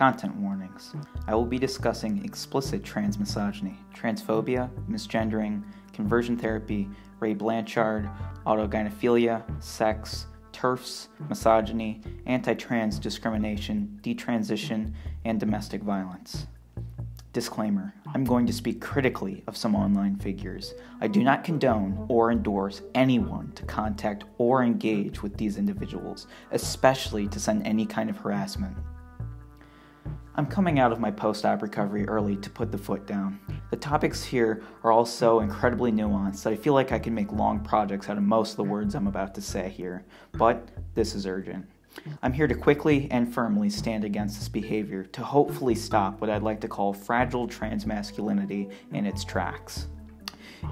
Content warnings. I will be discussing explicit trans misogyny, transphobia, misgendering, conversion therapy, Ray Blanchard, autogynephilia, sex, TERFs, misogyny, anti trans discrimination, detransition, and domestic violence. Disclaimer I'm going to speak critically of some online figures. I do not condone or endorse anyone to contact or engage with these individuals, especially to send any kind of harassment. I'm coming out of my post op recovery early to put the foot down. The topics here are all so incredibly nuanced that I feel like I can make long projects out of most of the words I'm about to say here, but this is urgent. I'm here to quickly and firmly stand against this behavior to hopefully stop what I'd like to call fragile transmasculinity in its tracks.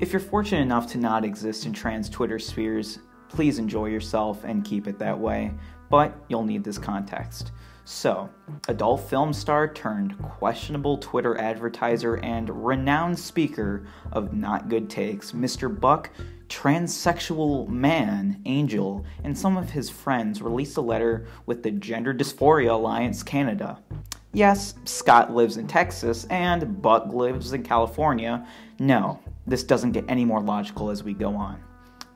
If you're fortunate enough to not exist in trans Twitter spheres, please enjoy yourself and keep it that way, but you'll need this context. So, adult film star turned questionable Twitter advertiser and renowned speaker of not good takes, Mr. Buck transsexual man, Angel, and some of his friends released a letter with the Gender Dysphoria Alliance Canada. Yes, Scott lives in Texas and Buck lives in California. No, this doesn't get any more logical as we go on.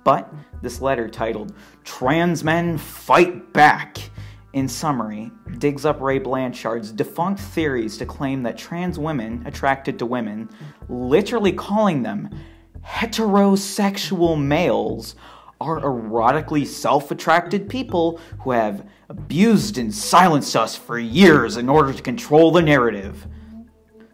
But this letter titled Trans Men Fight Back, in summary, digs up Ray Blanchard's defunct theories to claim that trans women attracted to women, literally calling them heterosexual males are erotically self attracted people who have abused and silenced us for years in order to control the narrative.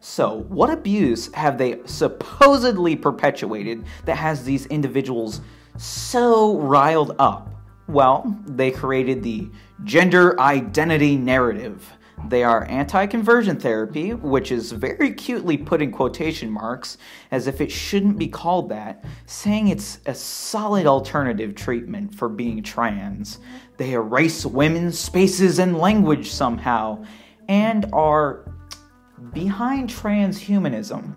So, what abuse have they supposedly perpetuated that has these individuals so riled up? Well, they created the gender identity narrative they are anti conversion therapy, which is very cutely put in quotation marks as if it shouldn't be called that, saying it's a solid alternative treatment for being trans. They erase women's spaces and language somehow, and are behind transhumanism.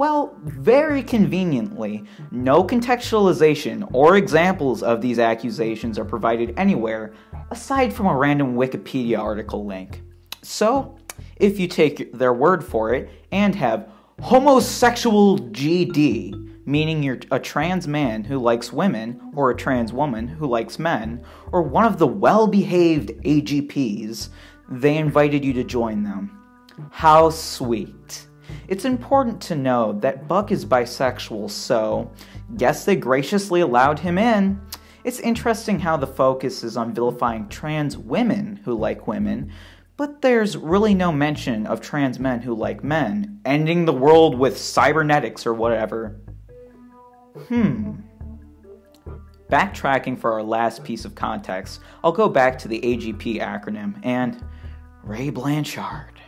Well, very conveniently, no contextualization or examples of these accusations are provided anywhere aside from a random Wikipedia article link. So, if you take their word for it and have homosexual GD, meaning you're a trans man who likes women, or a trans woman who likes men, or one of the well behaved AGPs, they invited you to join them. How sweet. It's important to know that Buck is bisexual, so guess they graciously allowed him in. It's interesting how the focus is on vilifying trans women who like women, but there's really no mention of trans men who like men, ending the world with cybernetics or whatever. Hmm. Backtracking for our last piece of context, I'll go back to the AGP acronym and Ray Blanchard.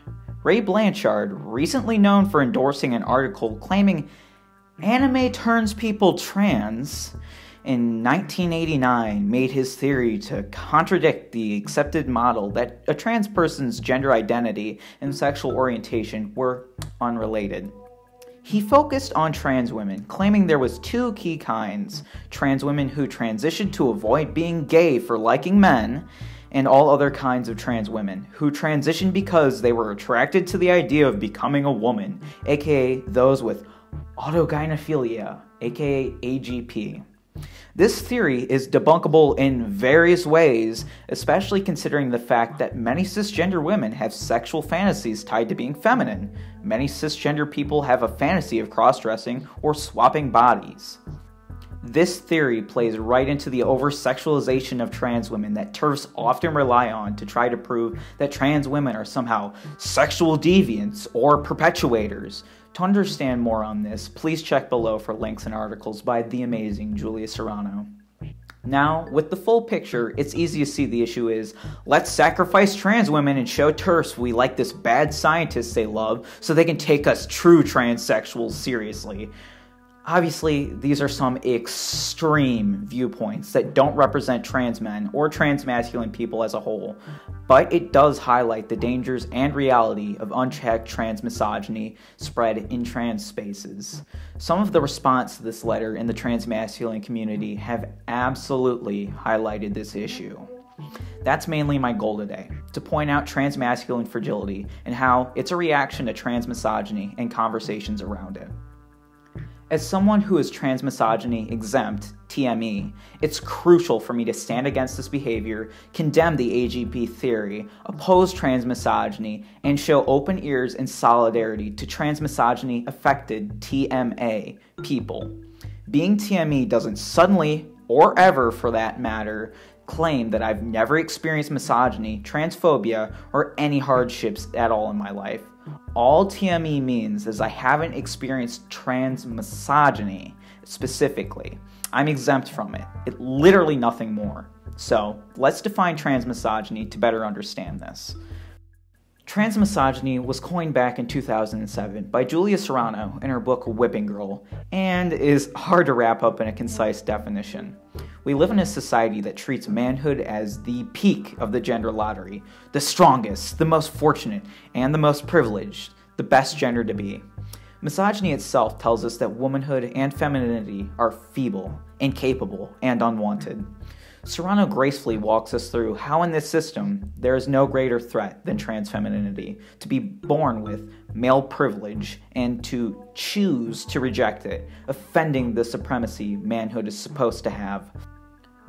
Ray Blanchard, recently known for endorsing an article claiming anime turns people trans, in 1989 made his theory to contradict the accepted model that a trans person's gender identity and sexual orientation were unrelated. He focused on trans women, claiming there was two key kinds: trans women who transitioned to avoid being gay for liking men, and all other kinds of trans women who transitioned because they were attracted to the idea of becoming a woman, aka those with autogynephilia, aka AGP. This theory is debunkable in various ways, especially considering the fact that many cisgender women have sexual fantasies tied to being feminine. Many cisgender people have a fantasy of cross dressing or swapping bodies. This theory plays right into the over sexualization of trans women that TERFs often rely on to try to prove that trans women are somehow sexual deviants or perpetuators. To understand more on this, please check below for links and articles by the amazing Julia Serano. Now, with the full picture, it's easy to see the issue is let's sacrifice trans women and show TERFs we like this bad scientist they love so they can take us true transsexuals seriously. Obviously, these are some extreme viewpoints that don't represent trans men or trans masculine people as a whole, but it does highlight the dangers and reality of unchecked trans misogyny spread in trans spaces. Some of the response to this letter in the trans masculine community have absolutely highlighted this issue. That's mainly my goal today to point out transmasculine fragility and how it's a reaction to trans misogyny and conversations around it. As someone who is transmisogyny exempt, TME, it's crucial for me to stand against this behavior, condemn the AGP theory, oppose transmisogyny, and show open ears and solidarity to transmisogyny affected TMA people. Being TME doesn't suddenly, or ever for that matter, claim that I've never experienced misogyny, transphobia, or any hardships at all in my life. All TME means is I haven't experienced trans misogyny specifically. I'm exempt from it. It literally nothing more. So, let's define trans misogyny to better understand this. Transmisogyny was coined back in 2007 by Julia Serano in her book Whipping Girl and is hard to wrap up in a concise definition. We live in a society that treats manhood as the peak of the gender lottery, the strongest, the most fortunate, and the most privileged, the best gender to be. Misogyny itself tells us that womanhood and femininity are feeble, incapable, and unwanted. Serano gracefully walks us through how, in this system, there is no greater threat than trans femininity, to be born with male privilege and to choose to reject it, offending the supremacy manhood is supposed to have.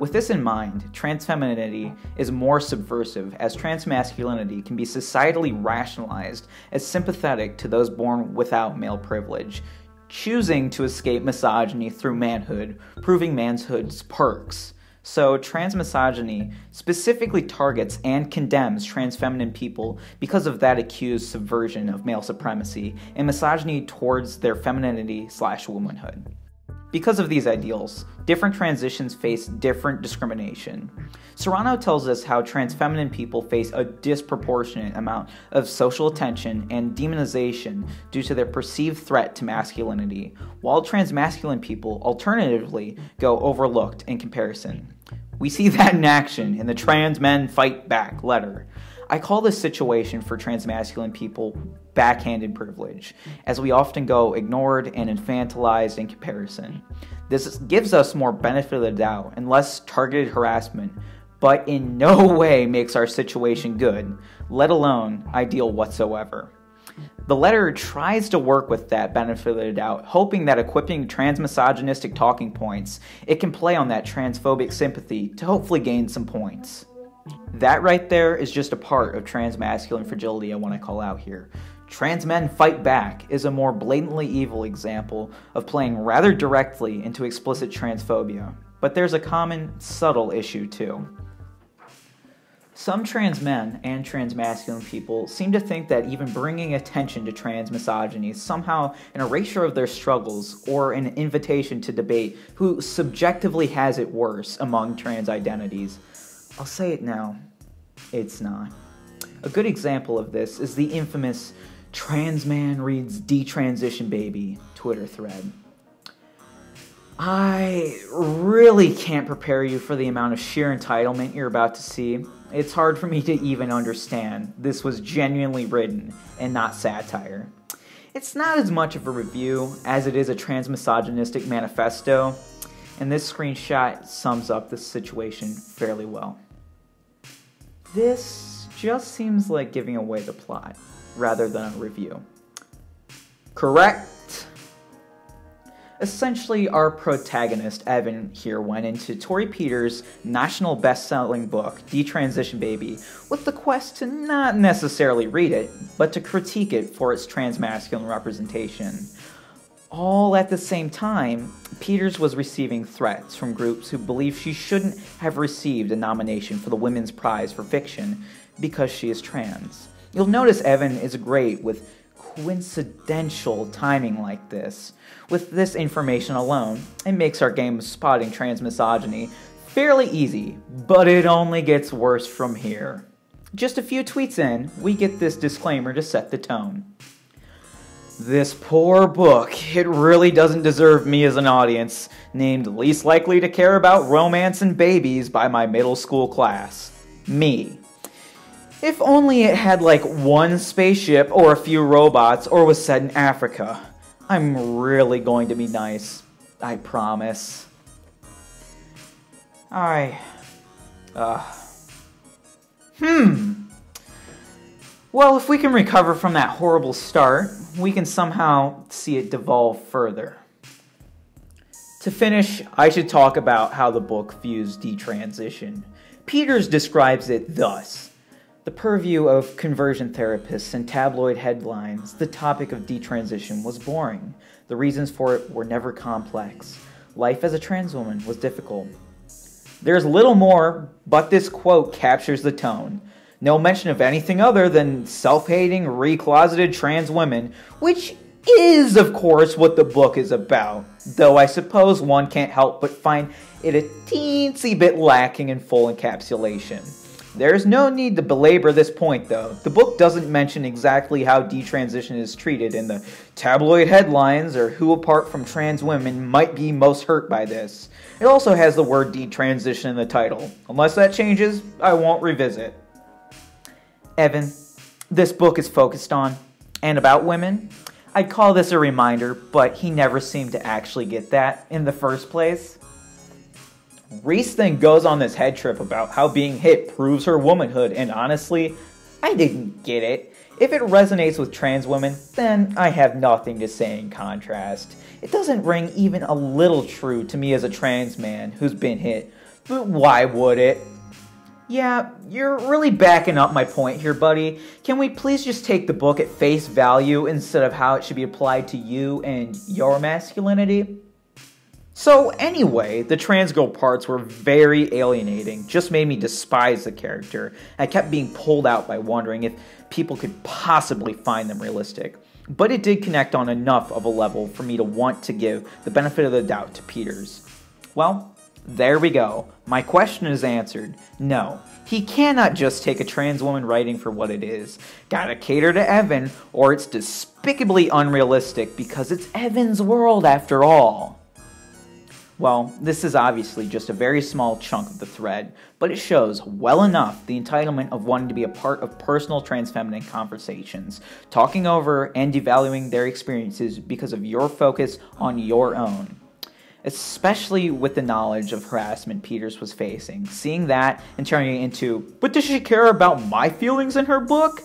With this in mind, trans femininity is more subversive as trans masculinity can be societally rationalized as sympathetic to those born without male privilege, choosing to escape misogyny through manhood, proving manhood's perks. So, transmisogyny specifically targets and condemns trans feminine people because of that accused subversion of male supremacy and misogyny towards their femininity slash womanhood. Because of these ideals, different transitions face different discrimination. Serano tells us how trans feminine people face a disproportionate amount of social attention and demonization due to their perceived threat to masculinity, while trans masculine people alternatively go overlooked in comparison. We see that in action in the Trans Men Fight Back letter. I call this situation for transmasculine people backhanded privilege, as we often go ignored and infantilized in comparison. This gives us more benefit of the doubt and less targeted harassment, but in no way makes our situation good, let alone ideal whatsoever. The letter tries to work with that benefit of the doubt, hoping that equipping transmisogynistic talking points, it can play on that transphobic sympathy to hopefully gain some points. That right there is just a part of transmasculine fragility I want to call out here. Trans Men Fight Back is a more blatantly evil example of playing rather directly into explicit transphobia, but there's a common, subtle issue too. Some trans men and trans masculine people seem to think that even bringing attention to trans misogyny is somehow an erasure of their struggles or an invitation to debate who subjectively has it worse among trans identities. I'll say it now, it's not. A good example of this is the infamous Trans Man Reads Detransition Baby Twitter thread. I really can't prepare you for the amount of sheer entitlement you're about to see. It's hard for me to even understand. This was genuinely written and not satire. It's not as much of a review as it is a transmisogynistic manifesto, and this screenshot sums up the situation fairly well. This just seems like giving away the plot rather than a review. Correct? Essentially, our protagonist, Evan, here went into Torrey Peters' national best selling book, Detransition Baby, with the quest to not necessarily read it, but to critique it for its transmasculine representation. All at the same time, Peters was receiving threats from groups who believe she shouldn't have received a nomination for the Women's Prize for Fiction because she is trans. You'll notice Evan is great with coincidental timing like this. With this information alone, it makes our game of spotting trans misogyny fairly easy, but it only gets worse from here. Just a few tweets in, we get this disclaimer to set the tone. This poor book, it really doesn't deserve me as an audience, named least likely to care about romance and babies by my middle school class. Me. If only it had like one spaceship or a few robots or was set in Africa. I'm really going to be nice. I promise. I. Uh, Hmm. Well, if we can recover from that horrible start, we can somehow see it devolve further. To finish, I should talk about how the book views detransition. Peters describes it thus The purview of conversion therapists and tabloid headlines, the topic of detransition was boring. The reasons for it were never complex. Life as a trans woman was difficult. There's little more, but this quote captures the tone. No mention of anything other than self hating, recloseted trans women, which is, of course, what the book is about, though I suppose one can't help but find it a teensy bit lacking in full encapsulation. There's no need to belabor this point, though. The book doesn't mention exactly how detransition is treated in the tabloid headlines or who, apart from trans women, might be most hurt by this. It also has the word detransition in the title. Unless that changes, I won't revisit. Evan, this book is focused on and about women. I'd call this a reminder, but he never seemed to actually get that in the first place. Reese then goes on this head trip about how being hit proves her womanhood, and honestly, I didn't get it. If it resonates with trans women, then I have nothing to say in contrast. It doesn't ring even a little true to me as a trans man who's been hit, but why would it? Yeah, you're really backing up my point here, buddy. Can we please just take the book at face value instead of how it should be applied to you and your masculinity? So, anyway, the trans girl parts were very alienating, just made me despise the character. I kept being pulled out by wondering if people could possibly find them realistic. But it did connect on enough of a level for me to want to give the benefit of the doubt to Peters. Well, there we go. My question is answered. No, he cannot just take a trans woman writing for what it is. Gotta cater to Evan, or it's despicably unrealistic because it's Evan's world after all. Well, this is obviously just a very small chunk of the thread, but it shows well enough the entitlement of wanting to be a part of personal trans feminine conversations, talking over and devaluing their experiences because of your focus on your own. Especially with the knowledge of harassment Peters was facing. Seeing that and turning it into, but does she care about my feelings in her book?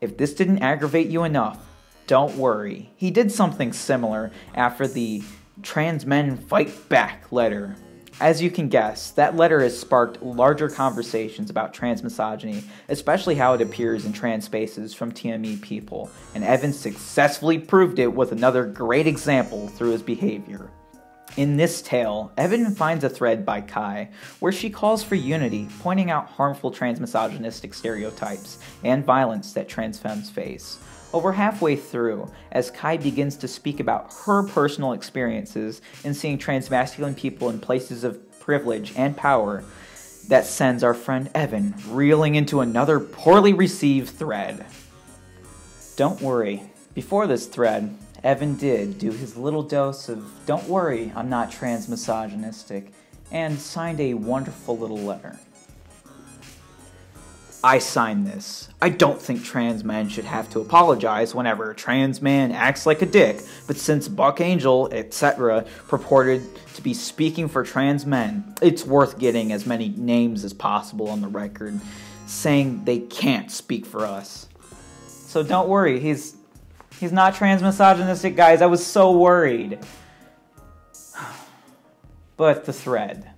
If this didn't aggravate you enough, don't worry. He did something similar after the Trans Men Fight Back letter. As you can guess, that letter has sparked larger conversations about trans misogyny, especially how it appears in trans spaces from TME people, and Evans successfully proved it with another great example through his behavior. In this tale, Evan finds a thread by Kai where she calls for unity, pointing out harmful transmisogynistic stereotypes and violence that trans femmes face. Over halfway through, as Kai begins to speak about her personal experiences in seeing transmasculine people in places of privilege and power, that sends our friend Evan reeling into another poorly received thread. Don't worry, before this thread, Evan did do his little dose of Don't worry, I'm not transmisogynistic, and signed a wonderful little letter. I sign this. I don't think trans men should have to apologize whenever a trans man acts like a dick, but since Buck Angel, etc., purported to be speaking for trans men, it's worth getting as many names as possible on the record saying they can't speak for us. So don't worry, he's he's not trans misogynistic, guys. I was so worried. But the thread.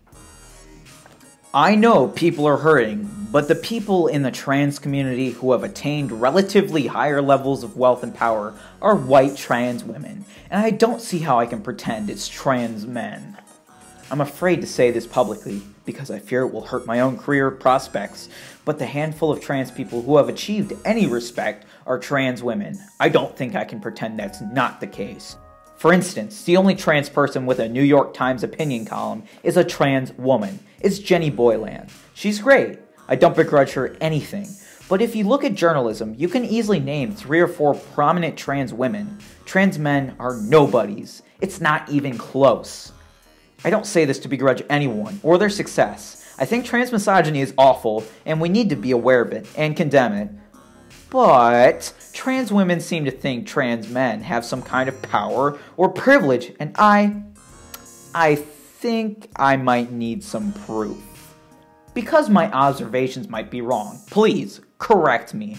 I know people are hurting, but the people in the trans community who have attained relatively higher levels of wealth and power are white trans women, and I don't see how I can pretend it's trans men. I'm afraid to say this publicly because I fear it will hurt my own career prospects, but the handful of trans people who have achieved any respect are trans women. I don't think I can pretend that's not the case. For instance, the only trans person with a New York Times opinion column is a trans woman. It's Jenny Boylan. She's great. I don't begrudge her anything. But if you look at journalism, you can easily name three or four prominent trans women. Trans men are nobodies. It's not even close. I don't say this to begrudge anyone or their success. I think trans misogyny is awful, and we need to be aware of it and condemn it. But trans women seem to think trans men have some kind of power or privilege, and I. I think I might need some proof. Because my observations might be wrong, please correct me.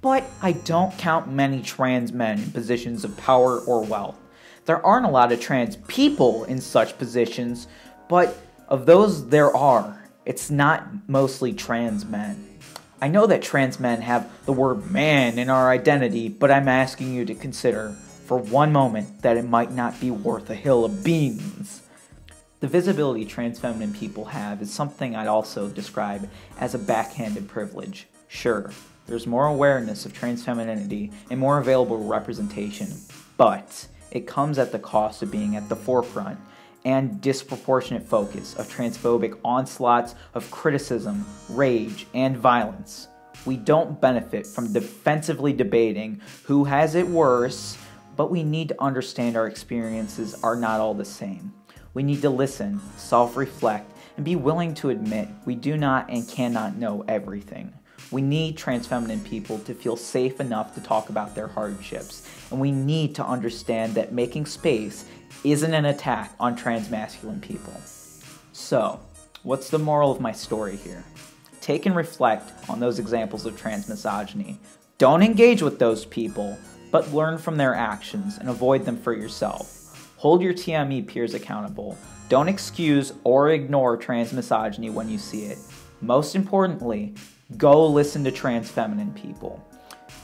But I don't count many trans men in positions of power or wealth. There aren't a lot of trans people in such positions, but of those there are, it's not mostly trans men. I know that trans men have the word man in our identity, but I'm asking you to consider for one moment that it might not be worth a hill of beans. The visibility trans feminine people have is something I'd also describe as a backhanded privilege. Sure, there's more awareness of trans femininity and more available representation, but it comes at the cost of being at the forefront and disproportionate focus of transphobic onslaughts of criticism, rage, and violence. We don't benefit from defensively debating who has it worse, but we need to understand our experiences are not all the same. We need to listen, self reflect, and be willing to admit we do not and cannot know everything. We need trans feminine people to feel safe enough to talk about their hardships, and we need to understand that making space isn't an attack on trans masculine people. So, what's the moral of my story here? Take and reflect on those examples of trans misogyny. Don't engage with those people, but learn from their actions and avoid them for yourself. Hold your TME peers accountable. Don't excuse or ignore trans misogyny when you see it. Most importantly, go listen to trans feminine people.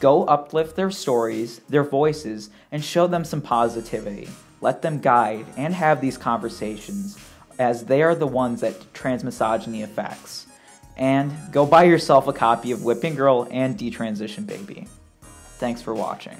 Go uplift their stories, their voices, and show them some positivity. Let them guide and have these conversations as they are the ones that transmisogyny affects. And go buy yourself a copy of Whipping Girl and Detransition Baby. Thanks for watching.